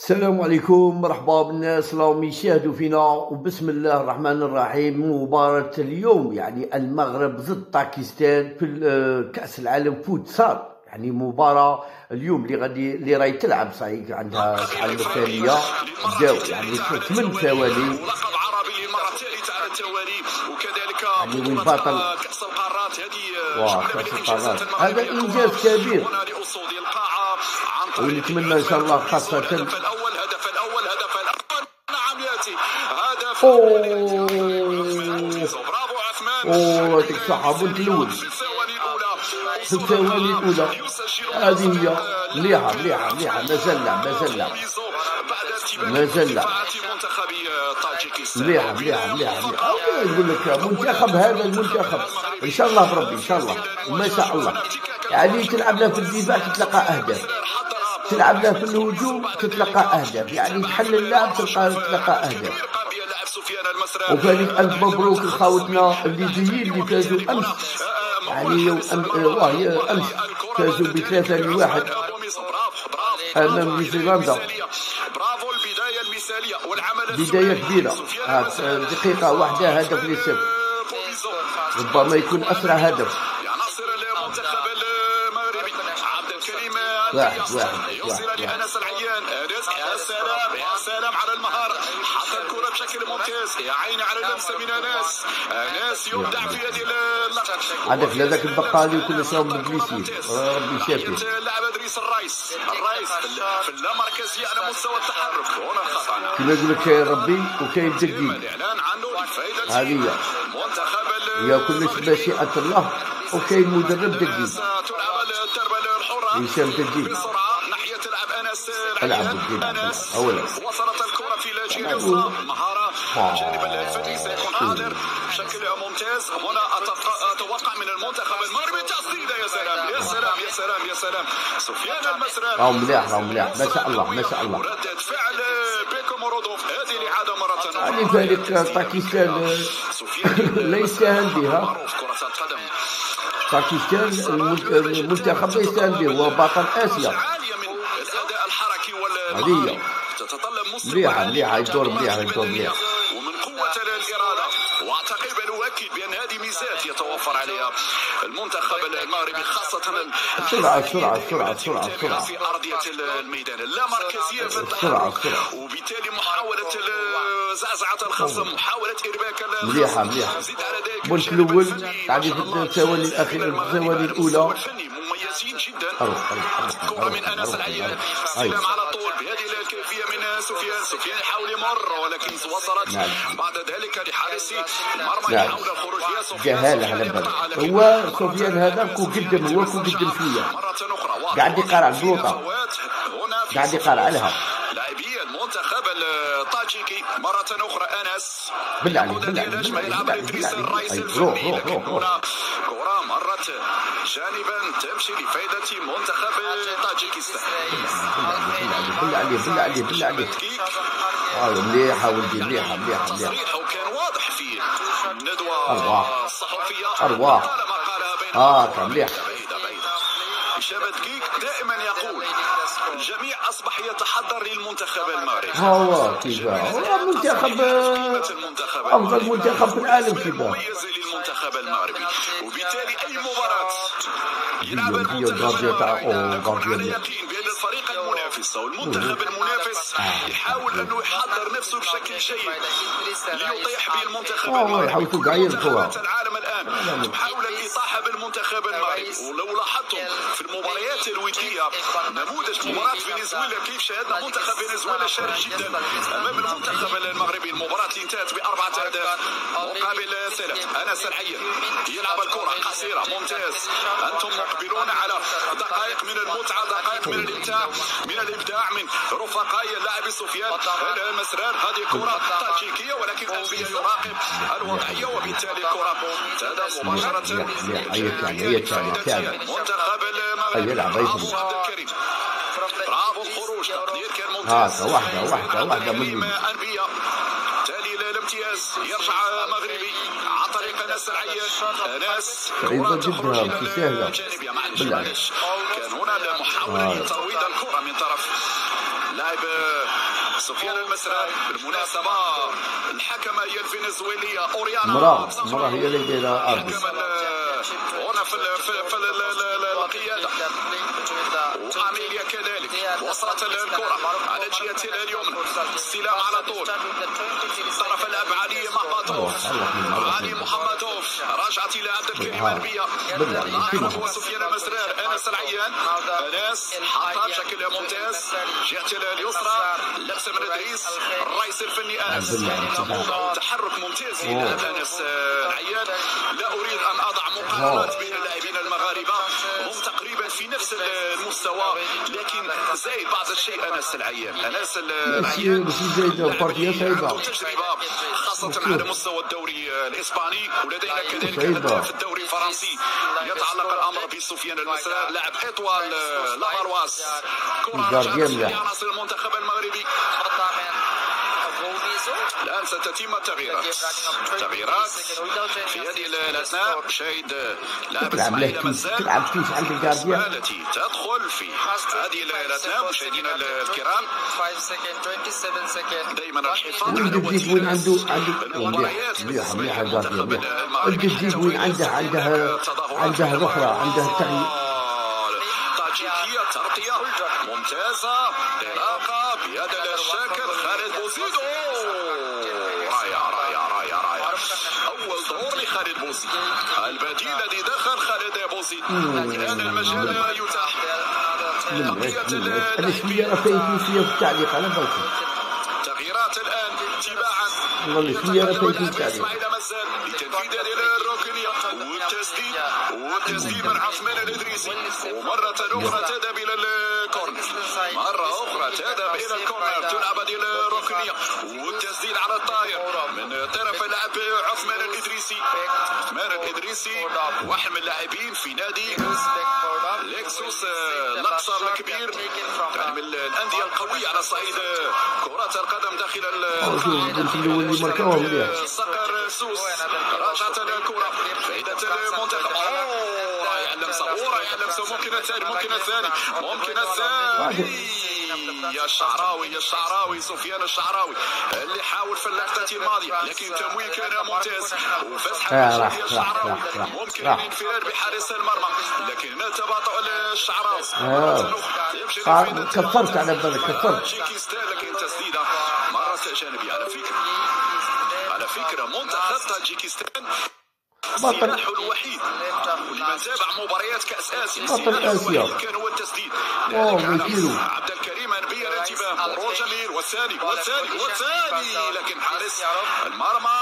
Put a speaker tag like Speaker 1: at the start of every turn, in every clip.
Speaker 1: السلام عليكم مرحبا بالناس اللي يشاهدوا فينا وبسم الله الرحمن الرحيم مباراة اليوم يعني المغرب ضد باكستان في ال- كأس العالم فوتسال يعني مباراة اليوم اللي غادي اللي راهي تلعب صحيح عندها شحال من ثانية بداو يعني ثمان ثواني يعني من
Speaker 2: بطولة
Speaker 1: بطل.
Speaker 2: كأس القارات هذه
Speaker 1: كأس. هذا إنجاز. كبير.
Speaker 2: هنا لاسود القاعه عن طريق
Speaker 1: ونتمنى إن شاء الله خاصة-
Speaker 2: الهدف الأول هدف الأول هدف الأول نعم يأتي. هدف. برافو عثمان.
Speaker 1: أوه، يعطيك الصحة، بنت الأول.
Speaker 2: في الثواني
Speaker 1: الأولى. هذه هي. مليحة مليحة مليحة مازال لعب مازال لعب مازال مليحة مليحة مليحة مليحة أوكي، نقول لك منتخب هذا المنتخب. إن شاء الله بربي إن شاء الله. وما شاء الله. يعني تلعب في الدفاع تتلقى أهداف. تلعب له في الهجوم تتلقى اهداف يعني تحل اللعب تلقى تتلقى اهداف وكذلك ألف مبروك لخاوتنا اللي جايين اللي فازوا أمس يعني آه، واه يا أمس فازوا بثلاثة لواحد أمام نيوزيلندا. آه،
Speaker 2: المسري.
Speaker 1: دقيقة واحدة هدف لصفر. ربما يكون أسرع هدف واحد،. واحد، واحد،
Speaker 2: لانس العيان أنس يا سلام يا سلام على المهاره حط الكره بشكل ممتاز. يا عيني على اللمسه من أنس. أنس يبدع في هذه اللقطه
Speaker 1: عندك لذاك البقالي وكل مبليسين آه، ربي يشافي.
Speaker 2: اللاعب أدريس الرايس الرايس في ال- في اللامركزيه على مستوى التحرك. هنا الخطا
Speaker 1: كما يقول لك كاين ربي وكاين
Speaker 2: يتم
Speaker 1: جديد
Speaker 2: الإعلان عنه لفائده
Speaker 1: هذه هي.
Speaker 2: منتخب ال-
Speaker 1: هي كلش مشيئة الله وكاين مدرب جديد
Speaker 2: تلعب الحره
Speaker 1: هشام تجديد.
Speaker 2: بسرعة ناحية تلعب أنس
Speaker 1: العب. أنس.
Speaker 2: وصلت الكرة في لاجئ اليسرى. مهارة
Speaker 1: آه.
Speaker 2: جانب الفني سيكون حاضر. بشكل ممتاز. هنا أتوقع من المنتخب المغربي تسديده يا سلام يا سلام يا سلام يا سلام. سفيان المسرى
Speaker 1: راهو مليح راهو مليح. ما شاء الله ما شاء الله.
Speaker 2: ردة فعل بيكم رودوف هذه الإعادة مرة أخرى.
Speaker 1: يعني ذلك باكستان
Speaker 2: سفيان
Speaker 1: لا يستهان بها
Speaker 2: معروف كرة
Speaker 1: باكستان المنت- المنتخب لا يستهان به هو بطل
Speaker 2: آسيا
Speaker 1: هذه هي. مليحة،
Speaker 2: من
Speaker 1: يدور مليح، يدور مليح.
Speaker 2: المنتخب المغربي خاصة
Speaker 1: السرعة السرعة السرعة السرعة السرعة
Speaker 2: في أرضية الميدان اللامركزية في
Speaker 1: السرعة،
Speaker 2: التحرك. وبالتالي محاولة زعزعة الخصم محاولة إرباك
Speaker 1: مليحة، مليحة.
Speaker 2: الجانب
Speaker 1: الأول
Speaker 2: ما
Speaker 1: في. الثواني الأخيرة في الثواني الأولى
Speaker 2: مميزين جدا
Speaker 1: أروح أروح أروح
Speaker 2: كرة من أنس
Speaker 1: أروح
Speaker 2: العيان
Speaker 1: أروح.
Speaker 2: على طول بهذه الكيفيه من سفيان سفيان يحاول يمر ولكن وصلت
Speaker 1: نعم.
Speaker 2: بعد ذلك لحارس المرمى
Speaker 1: نعم.
Speaker 2: يحاول الخروج يا سفيان
Speaker 1: جهالة
Speaker 2: سفيان
Speaker 1: على بالك
Speaker 2: لكن
Speaker 1: هو سفيان هذا كو قدم هو كو قدم
Speaker 2: واضح.
Speaker 1: قاعد
Speaker 2: في هنا في
Speaker 1: قاعد يقرع لها.
Speaker 2: المنتخب الطاجيكي مرة أخرى أنس
Speaker 1: بالله عليك، بالله عليك، بالله
Speaker 2: يلعب
Speaker 1: عليك،
Speaker 2: إدريس
Speaker 1: عليك.
Speaker 2: الرئيس الفني
Speaker 1: روح، روح،
Speaker 2: لكن. هنا كرة مرت جانبا تمشي لفائدة منتخب طاجيكستان
Speaker 1: بالله عليه بالله عليه بالله عليه
Speaker 2: كيك
Speaker 1: آه، مليحة ولدي مليحة مليحة مليحة
Speaker 2: وكان واضح في الندوة
Speaker 1: أرواح.
Speaker 2: الصحفية
Speaker 1: أرواح. آه، كان مليح.
Speaker 2: هشام دقيق دائما يقول الجميع أصبح يتحضر للمنتخب المغربي.
Speaker 1: هو كيف هو منتخب آه، أفضل منتخب في العالم كيف
Speaker 2: مميز للمنتخب المغربي. وبالتالي أي مباراة؟ يلعب المنتخب المغربي. بأن الفريق المنافس أو المنتخب المنافس يحاول أنه يحضر نفسه بشكل جيد ليطيح به المنتخب المغربي. كل. منتخبات العالم الآن تحاول الإطاحة بالمنتخب المغربي. ولو لاحظتم في المباريات الودية نموذج مباراة فنزويلا كيف شاهدنا منتخب فنزويلا شارك جدا أمام المنتخب المغربي. المباراة اللي انتهت بأربعة أهداف. مقابل ثلاث أنس العيان يلعب الكرة قصيرة ممتاز. أنتم مقبلون على دقائق من المتعة دقائق من الإمتاع من الإبداع من رفقاي اللاعب سفيان المسرار. هذه كرة تاكتيكية ولكن ألبية يراقب الوضعية وبالتالي
Speaker 1: هيا تعال، تعال.
Speaker 2: منتخب المغرب برافو الخروج تقدير كان ممتاز.
Speaker 1: هاكا واحدة واحدة واحدة من
Speaker 2: كريم أنبياء. تالي الامتياز يرجع مغربي.
Speaker 1: مش سهلة.
Speaker 2: جانبية معلش
Speaker 1: بالله.
Speaker 2: معلش كان هنا محاولة
Speaker 1: آه.
Speaker 2: لترويض الكرة من طرف لاعب سفيان المسرى بالمناسبة الحكمة هي الفنزويلية أوريانا
Speaker 1: مراه مراه هي اللي
Speaker 2: ال- هنا في في في ال- ال- ال- القيادة. وعاملية كذلك. وصلت الكرة. على جهة اليمنى استلام على طول. طرف اللاعب علي محمدوف علي محمدوف رجعت إلى عبد الكريم لاحظ
Speaker 1: كيما.
Speaker 2: سفيان مسرار أنس العيان. أنس حطها بشكل ممتاز. جهة اليسرى. لبسه من إدريس. الرئيس الفني
Speaker 1: أنس.
Speaker 2: تحرك ممتاز.
Speaker 1: أوه.
Speaker 2: للاعب أنس. آه، العيان مقارنات بين اللاعبين المغاربة هم تقريبا في نفس المستوى لكن زايد بعض الشيء أنس العيان. أنس العيان عنده تجربة خاصة على مستوى الدوري الإسباني ولدينا كذلك
Speaker 1: صعيبة.
Speaker 2: هداف الدوري الفرنسي. يتعلق الأمر بسفيان المسرار لاعب لامارواس كرة
Speaker 1: جارديان
Speaker 2: رجعت
Speaker 1: لاعب.
Speaker 2: لعناصر المنتخب المغربي. ستتم التغييرات تغييرات في هذه الأثناء شاهد لاعب
Speaker 1: تلعب كيف؟ عند الجارديان
Speaker 2: التي تدخل في هذه الأثناء مشاهدينا الكرام. دائما الحفاظ على
Speaker 1: تجيب وين عنده؟ عنده؟ مليح مليح تجيب وين؟ عنده عنده عنده الاخرى عنده التغيير
Speaker 2: طاجيكية تغطية ممتازة. انطلاقة بهذا الشكل خالد بوزيدو. ظهور لخالد بوزيد البديل الذي دخل خالد بوزيد الآن المجال يتاح تغييرات الآن تباعا من عثمان الادريسي ومره أخرى تذهب إلى الكورنر. مرة أخرى تذهب إلى الكورنر. تلعب هذه الركنيه والتسديد على الطاير من طرف اللاعب عثمان الادريسي عثمان الادريسي واحد من اللاعبين في نادي لكسوس الاقصر الكبير. يعني من الأندية القوية على صعيد كرة القدم داخل ال-
Speaker 1: شوف البنت الأول اللي مركوها مليح
Speaker 2: صقر سوس. راجعت الكرة. فائدة المنتخب. اللمسة ممكن الثاني ممكن الثاني ممكن الثاني يا الشعراوي يا الشعراوي سفيان الشعراوي اللي حاول في اللقطة الماضية. لكن تمويه كان ممتاز. وفتح يا الشعراوي ممكن. الانفراد بحارس المرمى. لكن تباطؤ الشعراوي
Speaker 1: كفرت على بالك كفرت.
Speaker 2: تاجيكستان لكن تسديدة. مرة جانبية. على فكرة. على فكرة منتخب تاجيكستان
Speaker 1: بطل
Speaker 2: الوحيد تابع مباريات كأس آسيا.
Speaker 1: بطل.
Speaker 2: الوحيد كان هو التسديد.
Speaker 1: ويكيلو.
Speaker 2: عبد الكريم انبيا الانتباه مرور جميل والثاني والثاني والثاني لكن حارس المرمى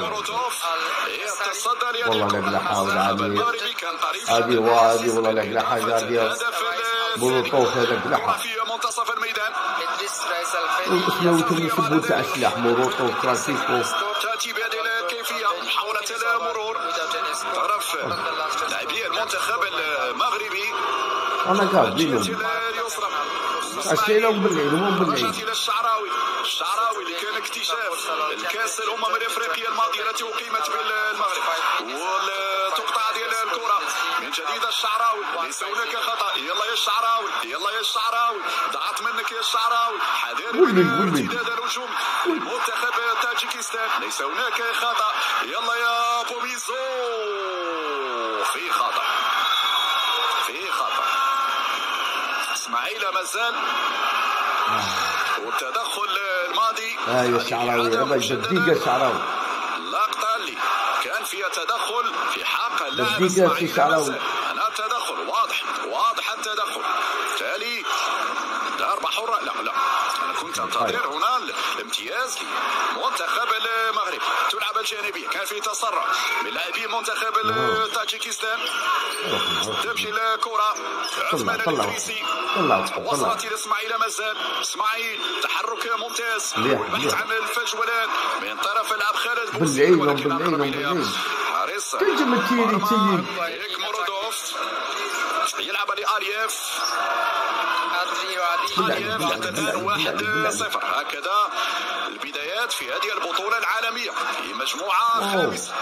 Speaker 2: موروتوف يتصدى لهذه
Speaker 1: والله لا عليه.
Speaker 2: كان قريب
Speaker 1: هذه. وهذه والله لا حاجة هذه
Speaker 2: هدف
Speaker 1: موروتوف هذاك لحق
Speaker 2: في منتصف الميدان.
Speaker 1: اسمه يسبوا تاع السلاح موروتوف فرانسيسكو.
Speaker 2: تاتي بهذه أنا
Speaker 1: بينهم.
Speaker 2: اليسرى
Speaker 1: عشيلهم بالليل
Speaker 2: رجعت إلى الشعراوي. الشعراوي اللي كان اكتشاف الكاس الأمم الإفريقية الماضية التي أقيمت بالمغرب. وتقطع ديال الكرة. من جديد الشعراوي. ليس هناك خطأ. يلا يا الشعراوي. يلا يا الشعراوي. ضاعت منك يا الشعراوي. حذر من
Speaker 1: ولمن.
Speaker 2: ارتداد الهجوم. منتخب تاجيكستان. ليس هناك خطأ. يلا يا بوميزو في خطا في خطا إسماعيل مازال والتدخل الماضي
Speaker 1: يا الشعراوي هذا الدقيقه الشعراوي
Speaker 2: اللقطة اللي كان فيها تدخل في حق اللاعب
Speaker 1: في الشعراوي.
Speaker 2: التدخل واضح واضح التدخل. بالتالي ضربة حرة. لا لا. أنتظر هنا الامتياز لمنتخب المغرب. تلعب الجانبية كان في تسرع من لاعبي منتخب تاجيكستان. تمشي الكرة. عثمان
Speaker 1: طلع
Speaker 2: وصلت إلى إسماعيل مازال. إسماعيل تحرك ممتاز. والبحث. عن الفجولات من طرف اللاعب خالد بوزيد ولكن
Speaker 1: بالليل.
Speaker 2: حارس. يلعب لآلييف.
Speaker 1: بالله
Speaker 2: الان واحد صفر. هكذا البدايات في هذه البطولة العالمية. في مجموعة. خامسة.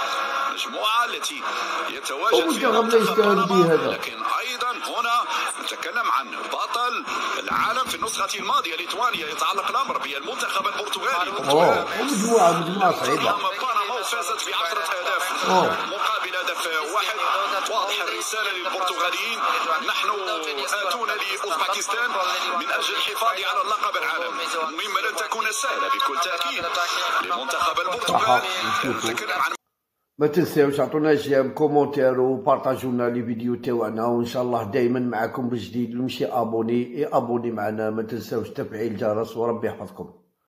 Speaker 2: مجموعة التي يتواجد فيها
Speaker 1: منتخب.
Speaker 2: لكن أيضا هنا نتكلم عن بطل العالم في النسخة الماضية ليتوانيا. يتعلق الأمر بالمنتخب البرتغالي.
Speaker 1: مجموعة صعيبة.
Speaker 2: أمام بنما وفازت بعشرة أهداف. مقابل هدف واحد واضح الرسالة للبرتغاليين. لأوزبكستان من أجل الحفاظ على اللقب العالم مما لن تكون سهلة بكل تأكيد. لمنتخب البرتغال
Speaker 1: ما تنساوش عطونا j'aime commentaire وبارطاجونا les vidéos تاعنا وإن شاء الله دائما معكم بجديد. ومشي abonné إي أبوني معنا. ما تنساوش تفعيل الجرس وربي يحفظكم.